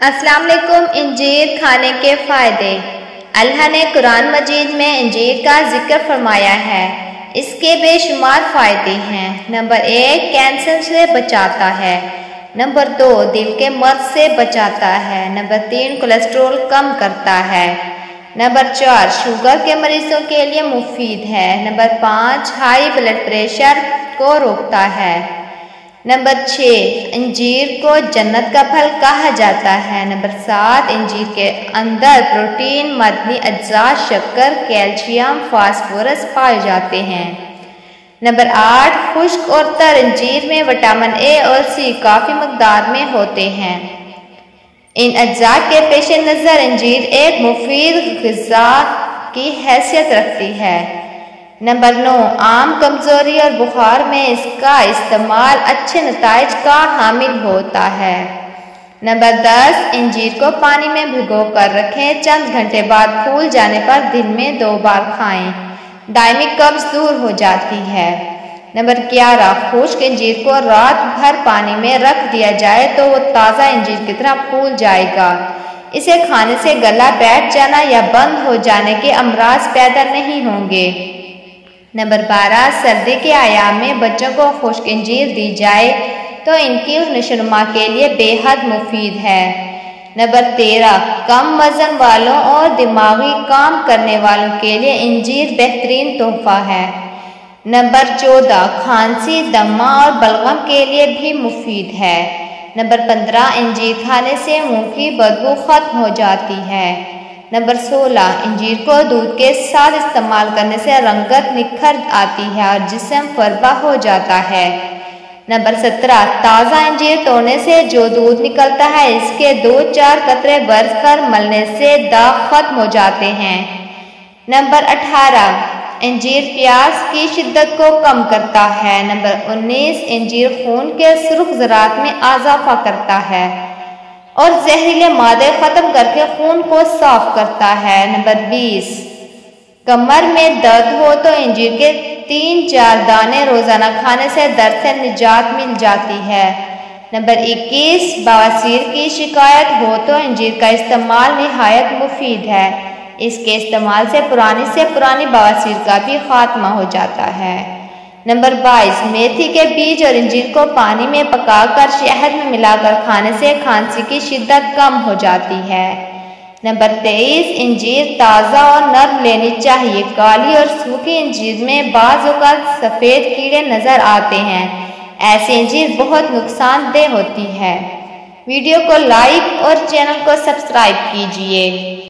अस्सलाम वालेकुम इंजीर खाने के फ़ायदे। अल्लाह ने कुरान मजीद में इंजीर का ज़िक्र फरमाया है। इसके बेशुमार फ़ायदे हैं। नंबर एक, कैंसर से बचाता है। नंबर दो, दिल के मर्ज से बचाता है। नंबर तीन, कोलेस्ट्रोल कम करता है। नंबर चार, शुगर के मरीजों के लिए मुफीद है। नंबर पाँच, हाई ब्लड प्रेशर को रोकता है। नंबर छः अंजीर को जन्नत का फल कहा जाता है। नंबर सात, अंजीर के अंदर प्रोटीन मदनी अज्जा, शक्कर, कैल्शियम, फास्फोरस पाए जाते हैं। नंबर आठ, खुश्क और तर अंजीर में विटामिन ए और सी काफ़ी मकदार में होते हैं। इन अज्जा के पेश नज़र अंजीर एक मुफीद गज़ा की हैसियत रखती है। नंबर नौ, आम कमज़ोरी और बुखार में इसका इस्तेमाल अच्छे नतज का हामिल होता है। नंबर दस, इंजीर को पानी में भिगो कर रखें, चंद घंटे बाद फूल जाने पर दिन में दो बार खाएँ। दायमी कब्ज दूर हो जाती है। नंबर ग्यारह, खुश्क इंजीर को रात भर पानी में रख दिया जाए तो वो ताज़ा इंजीर की तरह फूल जाएगा। इसे खाने से गला बैठ जाना या बंद हो जाने के अमराज पैदा नहीं होंगे। नंबर बारह, सर्दी के आयाम में बच्चों को खुश्क इंजीर दी जाए तो इनकी नशोनुमा के लिए बेहद मुफीद है। नंबर तेरह, कम वज़न वालों और दिमागी काम करने वालों के लिए इंजीर बेहतरीन तोहफा है। नंबर चौदह, खांसी, दमा और बलगम के लिए भी मुफीद है। नंबर पंद्रह, इंजीर खाने से मुँह की बदबू खत्म हो जाती है। नंबर 16 इंजीर को दूध के साथ इस्तेमाल करने से रंगत निखर आती है और जिसम फरबा हो जाता है। नंबर 17 ताज़ा इंजीर तोड़ने से जो दूध निकलता है, इसके दो चार कतरे बर्फ़ कर मलने से दाग खत्म हो जाते हैं। नंबर 18 इंजीर प्याज की शिद्दत को कम करता है। नंबर 19 इंजीर खून के सुर्ख ज़रात में आजाफा करता है। और जहरीले मादे ख़त्म करके खून को साफ़ करता है। नंबर बीस, कमर में दर्द हो तो इंजीर के तीन चार दाने रोज़ाना खाने से दर्द से निजात मिल जाती है। नंबर इक्कीस बवासीर की शिकायत हो तो इंजीर का इस्तेमाल नहायत मुफीद है। इसके इस्तेमाल से पुरानी से पुरानी बवासीर का भी खात्मा हो जाता है। नंबर 22 मेथी के बीज और इंजीर को पानी में पकाकर शहद में मिलाकर खाने से खांसी की शिद्दत कम हो जाती है। नंबर 23 इंजीर ताज़ा और नर्म लेनी चाहिए। काली और सूखी इंजीर में बाजों का सफ़ेद कीड़े नज़र आते हैं। ऐसी इंजीर बहुत नुकसानदेह होती है। वीडियो को लाइक और चैनल को सब्सक्राइब कीजिए।